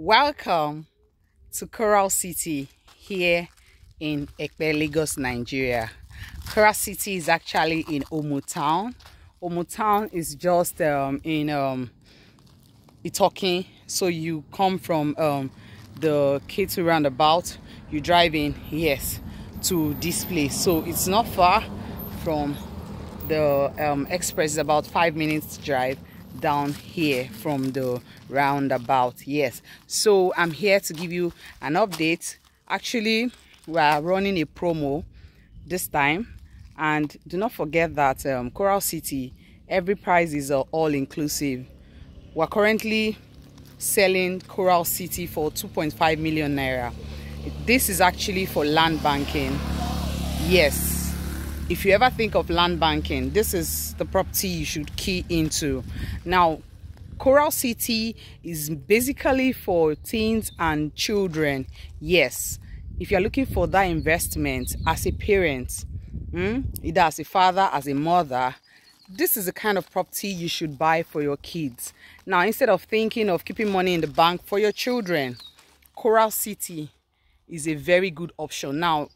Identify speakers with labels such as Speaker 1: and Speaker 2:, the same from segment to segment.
Speaker 1: Welcome to Coral City here in Epe, Lagos, Nigeria. Coral City is actually in Omu Town. Omu Town is just um, in um. So you come from um, the K2 roundabout, you drive in, yes, to this place. So it's not far from the um, express, it's about five minutes drive down here from the roundabout yes. So i'm here to give you an update. Actually we are running a promo this time. And do not forget that um, coral city every price is uh, all inclusive we're currently selling coral city for 2.5 million naira. This is actually for land banking. Yes if you ever think of land banking this is the property you should key into. Now coral city is basically for teens and children. Yes if you're looking for that investment as a parent hmm, either as a father as a mother this is the kind of property you should buy for your kids. Now instead of thinking of keeping money in the bank for your children coral city is a very good option. Now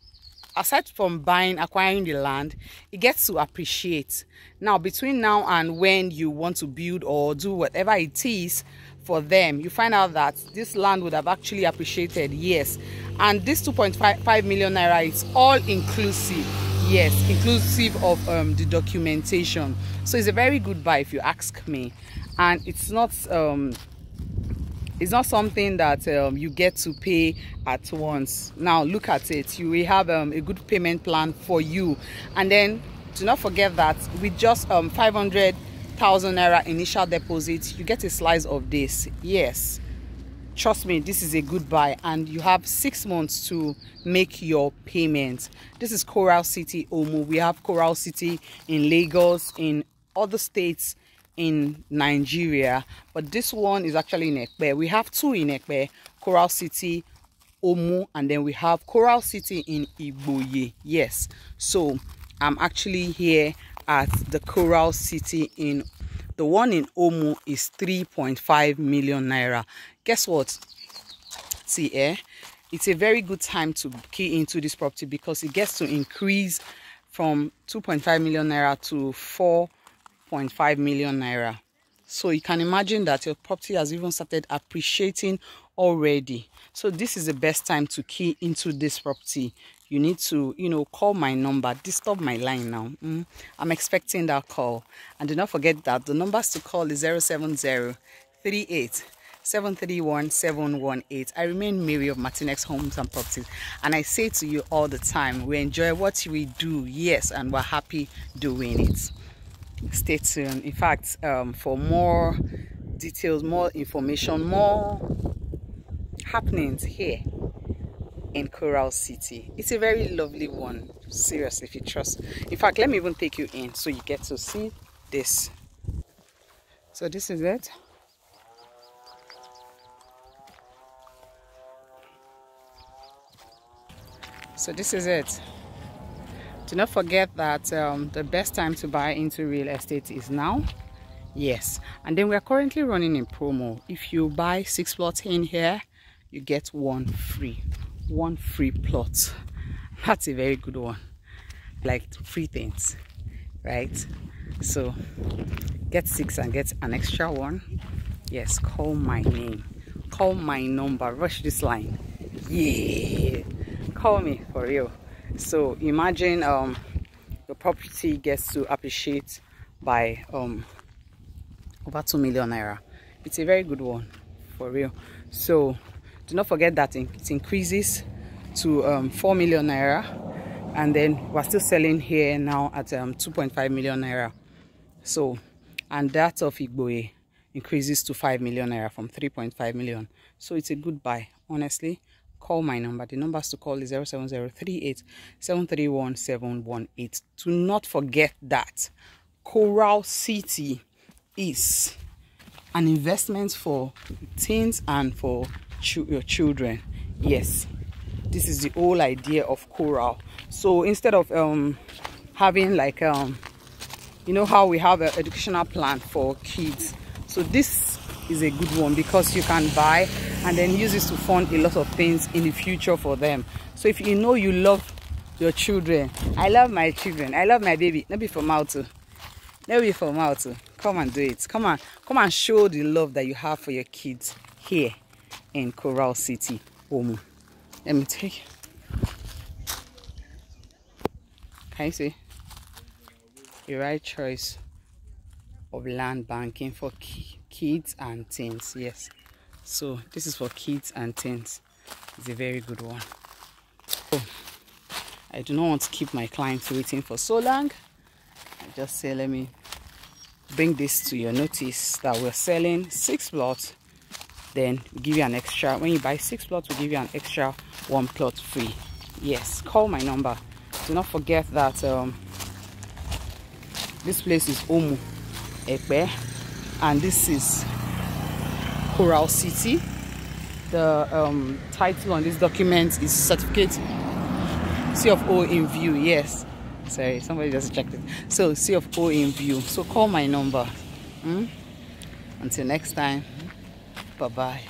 Speaker 1: aside from buying acquiring the land it gets to appreciate. Now between now and when you want to build or do whatever it is for them you find out that this land would have actually appreciated yes. And this 2.5 million naira is all inclusive yes inclusive of um, the documentation. So it's a very good buy if you ask me. And it's not um, it's not something that um, you get to pay at once. Now look at it. You will have um, a good payment plan for you. And then do not forget that with just um 500,000 naira initial deposit you get a slice of this. Yes. Trust me this is a good buy. And you have six months to make your payment. This is coral city omu. We have coral city in lagos in other states in Nigeria, but this one is actually in Epe. We have two in Epe, Coral City, Omu, and then we have Coral City in Igboye. Yes, so I'm actually here at the Coral City in the one in Omu is 3.5 million naira. Guess what? See, eh? It's a very good time to key into this property because it gets to increase from 2.5 million naira to 4 6.5 million naira. So you can imagine that your property has even started appreciating already. So this is the best time to key into this property. You need to you know call my number disturb my line now. Mm, i'm expecting that call. And do not forget that the numbers to call is 070 38 731 718 i remain mary of martinex homes and properties. And i say to you all the time we enjoy what we do yes and we're happy doing it stay tuned. In fact um, for more details more information more happenings here in coral city it's a very lovely one seriously if you trust. In fact let me even take you in so you get to see this. So this is it. So this is it do not forget that um, the best time to buy into real estate is now. Yes. And then we're currently running a promo. If you buy six plots in here you get one free one free plot. That's a very good one. Like free things right? So get six and get an extra one. Yes call my name. Call my number. Rush this line. Yeah. Call me for real so imagine um the property gets to appreciate by um over 2 million naira. It's a very good one for real. So do not forget that it increases to um 4 million naira. And then we're still selling here now at um 2.5 million naira. So and that of Igboye increases to 5 million naira from 3.5 million. So it's a good buy honestly call my number. The numbers to call is 07038 do not forget that coral city is an investment for teens and for ch your children. Yes this is the whole idea of coral. So instead of um having like um you know how we have an educational plan for kids. So this is a good one because you can buy and then use this to fund a lot of things in the future for them. So if you know you love your children i love my children i love my baby not be for mouth oh. too not be for mouth too come and do it. Come on come and show the love that you have for your kids here in coral city Omu. let me take can you see? The right choice of land banking for kids and teens yes so this is for kids and teens. It's a very good one. Oh, i do not want to keep my clients waiting for so long. I just say let me bring this to your notice that we're selling six plots then give you an extra. When you buy six plots we give you an extra one plot free. Yes call my number. Do not forget that um, this place is Omu Epe and this is Coral City. The um, title on this document is Certificate C of O in View. Yes, sorry, somebody just checked it. So C of O in View. So call my number. Hmm? Until next time, bye bye.